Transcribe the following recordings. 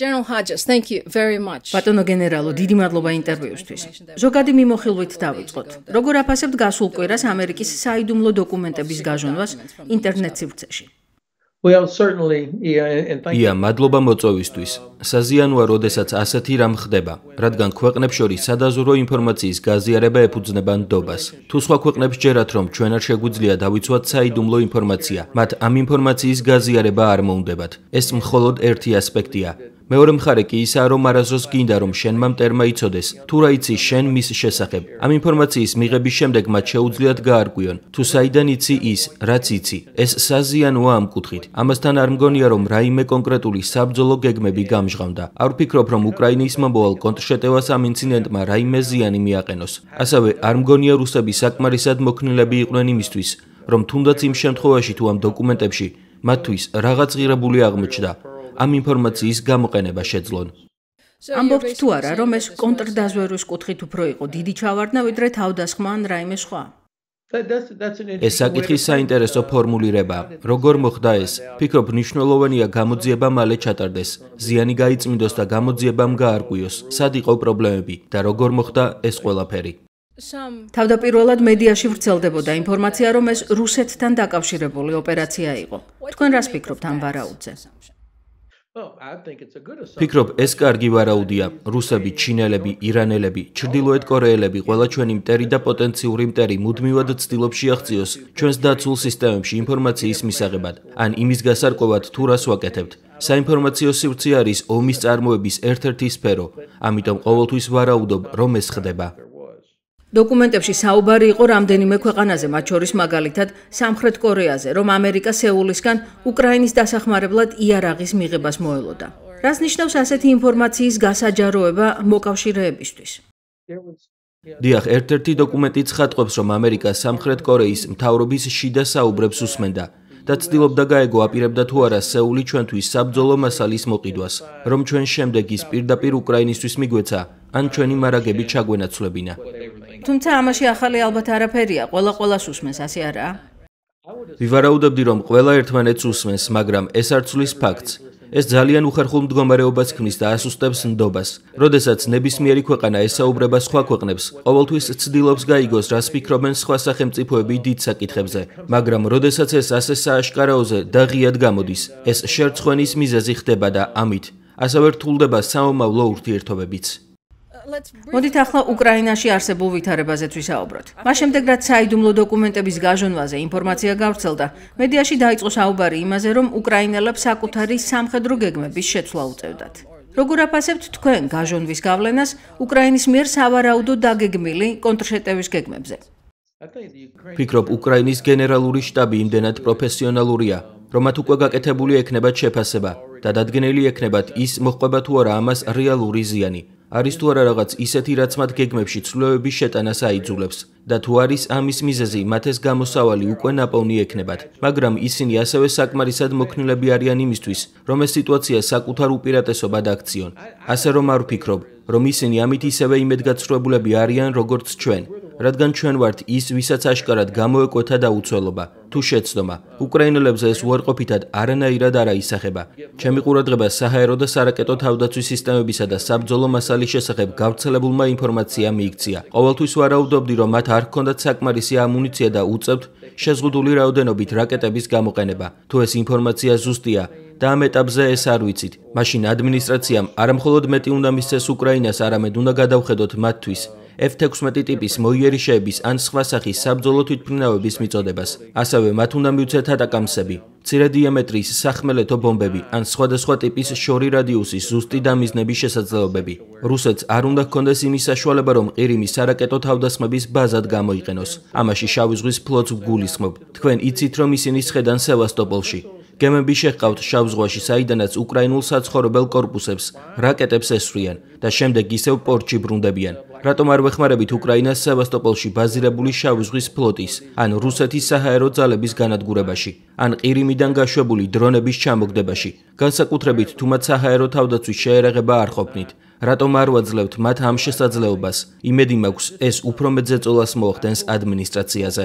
General Hodges, thank you very much. ბატონო გენერალო, დიდი მადლობა ინტერვიუსთვის. ზოგადი მიმოხილვით დავიწყოთ. როგორ აფასებთ გასულ კვირას ამერიკის საიდუმლო დოკუმენტების გაჟონვას ინტერნეტ სივრცეში? Well, certainly, yeah, and thank ია, მადლობა მოწვევისთვის. საზიანოა, როდესაც ასეთი რამ ხდება, რადგან ქვეყნებს შორის სადაზვრო ინფორმაციის გაზიარება ეფუძნება ნდობას. თუ სხვა ქვეყნებს ჯერათ, რომ ჩვენ არ შეგვიძლია დავიცვათ საიდუმლო ინფორმაცია, მათ ამ ინფორმაციის გაზიარება არ მოუნდებათ. ეს მხოლოდ ერთი ასპექტია. მეორე მხარე კი ისაა, რომ არასდროს გინდა, რომ შენმა მტერმა იცოდეს, თუ რა იცი შენ მის შესახებ. ამ ინფორმაციის მიღების შემდეგ მათ შეუძლიათ გაარკვიონ, თუ საიდან იცი ის, რაც იცი. ეს საზიანოა ამ კუთხით. ამასთან არ მგონია, რომ რაიმე კონკრეტული საბძოლო გეგმები გამჟღავნდა. არ ვფიქრობ, რომ უკრაინის მომავალ კონტრშეტევას ამ ინციდენტმა რაიმე ზიანი მიაყენოს. ასევე არ მგონია რუსები საკმარისად მოქნილები იყვნენ იმისთვის, რომ თუნდაც იმ შემთხვევაში თუ ამ დოკუმენტებში მათთვის რაღაც ღირებული აღმოჩნდა, ამ ინფორმაციის გამოყენება შეძლონ. ამბობთ თუ არა, რომ ეს კონტრდაზვერვის კუთხით უფრო იყო დიდი ჩავარდნა, ვიდრე თავდასხმა ან რაიმე სხვა? ეს საკითხი საინტერესო ფორმულირებაა. როგორ მოხდა ეს? ფიქრობ, მნიშვნელოვანია გამოძიება მალე ჩატარდეს. ზიანი გაიწმინდოს და გამოძიებამ გაარკვიოს, სად იყო პრობლემები და როგორ მოხდა ეს ყველაფერი. თავდაპირველად მედიაში ვრცელდებოდა ინფორმაცია, რომ ეს რუსეთთან დაკავშირებული ოპერაცია იყო. თქვენ რას ფიქრობთ ამ ვარაუდზე? ფიქრობ, ეს კარგი ვარაუდია. რუსები, ჩინელები, ირანელები, ჩრდილოეთ კორეელები, ყველა ჩვენი მტერი და პოტენციური მტერი მუდმივად ცდილობს შეაღწიოს ჩვენს დაცულ სისტემებში ინფორმაციის მისაღებად, ან იმის გასარკვევად თუ რას ვაკეთებთ. საინფორმაციო სივრცე არის ომის წარმოების ერთ-ერთი სფერო, ამიტომ ყოველთვის ვარაუდობ, რომ ეს ხდება. დოკუმენტებში საუბარი იყო რამდენიმე ქვეყანაზე, მათ შორის მაგალითად სამხრეთ კორეაზე, რომ ამერიკა სეულისგან უკრაინის დასახმარებლად იარაღის მიღებას მოელოდა. რას ნიშნავს ასეთი ინფორმაციის გასაჯაროება მოკავშირეებისთვის? დიახ, ერთ-ერთი დოკუმენტი ცხადყოფს, რომ ამერიკა სამხრეთ კორეის მთავრობის შიდა საუბრებს უსმენდა და ცდილობდა გაეგო აპირებდა თუ არა სეული ჩვენთვის საბძოლო მასალის მოყიდვას, რომ ჩვენ შემდეგ ის პირდაპირ უკრაინისთვის მიგვეცა, ან ჩვენი მარაგები ჩაგვენაცვლებინა. თუმცა ამაში ახალი ალბათ არაფერია, ყველა ყველას უსმენს, ასე არაა? ვივარაუდებდი, რომ ყველა ერთმანეთს უსმენს, მაგრამ ეს არ ცვლის ფაქტს. ეს ძალიან უხერხულ მდგომარეობას ქმნის და ასუსტებს ნდობას. როდესაც ნებისმიერი ქვეყანა ესაუბრება სხვა ქვეყნებს, ყოველთვის ცდილობს გაიგოს, რას ფიქრობენ სხვა სახელმწიფოები დიდ საკითხებზე, მაგრამ როდესაც ეს ასე სააშკარაოზე და ღიად გამოდის, ეს შერცხვენის მიზეზი ხდება და ამით ასევე რთულდება სამომავლო ურთიერთობებიც. მოდით ახლა უკრაინაში არსებულ ვითარებაზეც ვისაუბროთ. მას შემდეგ რაც საიდუმლო დოკუმენტების გაჟონვაზე ინფორმაცია გავრცელდა, მედიაში დაიწყო საუბარი იმაზე, რომ უკრაინელებს საკუთარი სამხედრო გეგმების შეცვლა უწევდათ. როგორ აფასებთ თქვენ გაჟონვის გავლენას უკრაინის მიერ სავარაუდო დაგეგმილი კონტრშეტევის გეგმებზე? ფიქრობ, უკრაინის გენერალური შტაბი იმდენად პროფესიონალურია, რომ მათ უკვე გაკეთებული ექნებათ შეფასება და დადგენილი ექნებათ ის მოხდება თუ არა ამას რეალური ზიანი. არის თუ არა რაღაც ისეთი რაც მათ გეგმებში ცვლილების შეტანას აიძულებს და თუ არის ამის მიზეზი მათ ეს გამოსავალი უკვე ნაპოვნი ექნებათ მაგრამ ისინი ასევე საკმარისად მოქნილები არიან იმისთვის რომ ეს სიტუაცია საკუთარ უპირატესობად აქციონ ასე რომ არ ვფიქრობ რომ ისინი ამით ისევე იმედგაცრუებულები არიან როგორც ჩვენ რადგან ჩვენ ვართ ის ვისაც აშკარად გამოეკვეთა და უცველობა თუ შეცდომა უკრაინელებზე ეს უარყოფითად არანაირად არ აისახება. ჩემი ყურადღება საჰაერო და სარაკეტო თავდაცვის სისტემებისა და საბძოლო მასალის შესახებ გავრცელებულმა ინფორმაციამ მიიქცია. ყოველთვის ვარაუდობდი რომ მათ არ ჰქონდათ საკმარისი ამუნიცია და უწევთ შეზღუდული რაოდენობით რაკეტების გამოყენება. თუ ეს ინფორმაცია ზუსტია და ამ ეტაპზე ეს არ ვიცით მაშინ ადმინისტრაციამ არამხოლოდ მეტი უნდა მისცეს უკრაინას არამედ უნდა გადავხედოთ მათთვის F-16 ტიპის მოიერიშეების ან სხვა სახის საბძოლო თვითმფრინავების მიწოდებას. ასევე მათ უნდა მიუცეთ ატაკამსები, ცირე დიამეტრის სახმელეთო ბომბები ან სხვადასხვა ტიპის შორი რადიუსის ზუსტი დამიზნების შესაძლებლობები. რუსეთს არ უნდა ჰქონდეს იმის საშუალება, რომ ყირიმის სარაკეტო თავდასხმების ბაზად გამოიყენოს. ამაში შავი ზღვის ფლოტს გულისხმობ. თქვენ იცით, რომ ისინი შედან სევასტოპოლში. გემები შეჰყავთ შავ ზღვაში, საიდანაც უკრაინულ საცხოვრებელ корпуსებს რაკეტებს ესვრიან და შემდეგ ისევ პორტში ბრუნდებიან. რატომ არ ვეხმარებით უკრაინას სევასტოპოლში ბაზირებული შავი ზღვის ფლოტის, ან რუსეთის საჰაერო ძალების განადგურებაში, ან ყირიმიდან გაშვებული დრონების ჩამოგდებაში, განსაკუთრებით თუმცა საჰაერო თავდაცვის შეერაღება არ ყოფნით. რატომ არ ვაძლევთ მათ ამ შესაძლებლობას? იმედი მაქვს, ეს უფრო მეტ ზეწოლას მოახდენს ადმინისტრაციაზე.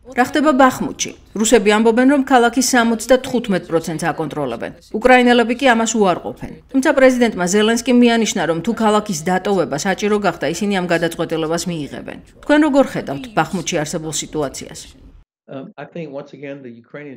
რა ხდება ბახმუჩი? რუსები ამბობენ, რომ ქალაქის 75%-ს აკონტროლებენ. უკრაინელები კი ამას უარყოფენ. თუმცა პრეზიდენტმა ზელენსკიმ მიანიშნა, რომ თუ ქალაქის დატოვება საჭირო გახდა, ისინი ამ გადაწყვეტილებას მიიღებენ. თქვენ როგორ ხედავთ ბახმუჩი არსებულ სიტუაციას?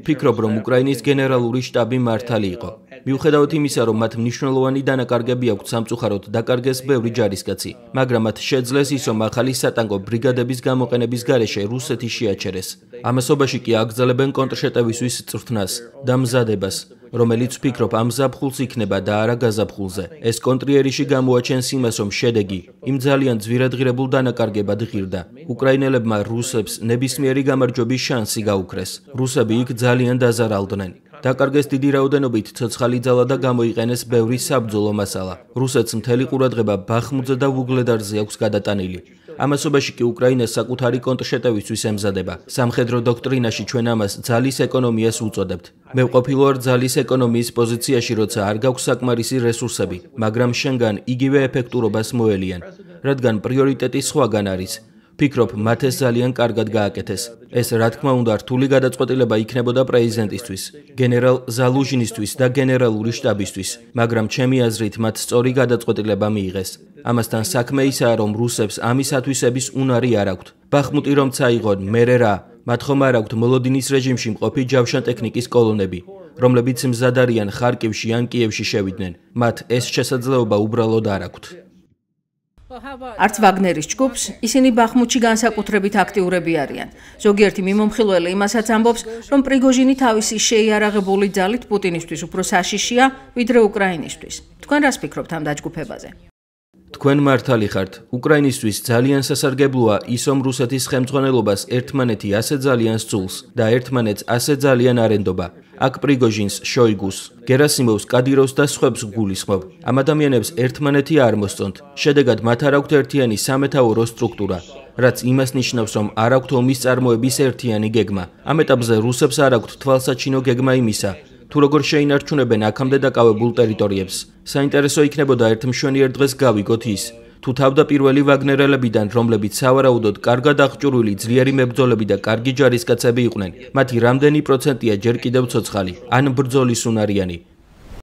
ფიქრობ, რომ უკრაინის გენერალური შტაბი მართალი იყო. მიუხედავად იმისა, რომ მათ მნიშვნელოვანი დანაკარგები აქვთ სამწუხაროდ დაკარგეს ბევრი ჯარისკაცი, მაგრამ მათ შეძლეს ის, რომ ახალი სატანკო ბრიგადების გამოყენების გარეშე რუსეთი შეაჩერეს. ამასობაში კი აკრძალებენ კონტრშეტევისთვის წვრთნას და მზადებას. რომელიც ვფიქრობ ამ ზაფხულს იქნება და არა გაზაფხულზე. ეს კონტრიერიში გამოაჩენს იმას, რომ შედეგი იმ ძალიან ძვირადღირებულ დანაკარგებად ღირდა. უკრაინელებმა რუსებს ნებისმიერი გამარჯვების შანსი გაუქრეს. რუსები იქ ძალიან დაზარალდნენ. დაკარგეს დიდი რაოდენობით ცოცხალი ძალა და გამოიყენეს ბევრი საბრძოლო მასალა. რუსეთს მთელი ყურადღება ბახმუძე და ვუგლედარზე აქვს გადატანილი. ამასობაში კი უკრაინა საკუთარი კონტრშეტევისთვის ემზადება. სამხედრო დოქტრინაში ჩვენ ამას ძალის ეკონომიას უწოდებთ. მე ვყოფილ ვარ ძალის ეკონომიის პოზიციაში, როცა არ გაქვს საკმარისი რესურსები, მაგრამ შენგან იგივე ეფექტურობას მოელიან, რადგან პრიორიტეტი სხვაგან არის. ფიქრობ, მათ ეს ძალიან კარგად გააკეთეს. ეს რა თქმა უნდა რთული გადაწყვეტილება იქნებოდა პრეზიდენტისთვის, გენერალ ზალუჟინისთვის და გენერალური შტაბისთვის, მაგრამ ჩემი აზრით მათ სწორი გადაწყვეტილება მიიღეს. ამასთან საქმე ისაა, რომ რუსებს ამისათვისების უნარი არ აქვთ. ბახმუტი რომ წაიღონ, მერე რა, მათ ხომ არ აქვთ მოლოდინის რეჟიმში მყოფი ჯავშან ტექნიკის კოლონები, რომლებიც მზად არიან ხარკივში ან კიევში შევიდნენ. მათ ეს შესაძლებლობა უბრალოდ არ აქვთ. არც ვაგნერის ჯგუფს ისინი ბახმუჩი განსაკუთრებით აქტიურები არიან. ზოგიერთი მიმომხილველი იმასაც ამბობს, რომ პრიგოჟინი თავისი შეიარაღებული ძალით პუტინისთვის უფრო საშიშია, ვიდრე უკრაინისთვის. თქვენ რას ფიქრობთ ამ დაჯგუფებაზე? თქვენ მართალი ხართ. უკრაინისტვის ძალიან სასარგებლოა ის, რომ რუსეთის ხელმძღვანელობას ერთმანეთი ასე ძალიან სძულს და ერთმანეთს ასე ძალიან არენდობა. აქ პრიგოჟინს, შოიგუს, გერასიმოვს, კადიროვს და სხვებს გულისხმობ. ამ ადამიანებს ერთმანეთი არ მოსწონთ. შედეგად მათ არ აქვთ ერთიანი სამეთაურო სტრუქტურა. რაც იმას ნიშნავს, რომ არ აქვთ ომის წარმოების ერთიანი გეგმა. ამ ეტაპზე რუსებს არ აქვთ თვალსაჩინო გეგმა იმისა, თუ როგორ შეინარჩუნებენ აქამდე დაკავებულ ტერიტორიებს. საინტერესო იქნებოდა ერთ მშვენიერ დღეს გავიგოთ ის, თუ თავდაპირველი ვაგნერელებიდან, რომლებიც სავარაუდოდ კარგად აღჭურვილი ძლიერი მებრძოლები და კარგი ჯარისკაცები იყვნენ, მათი რამდენი პროცენტია ჯერ კიდევ ცოცხალი, ან ბრძოლის უნარიანი,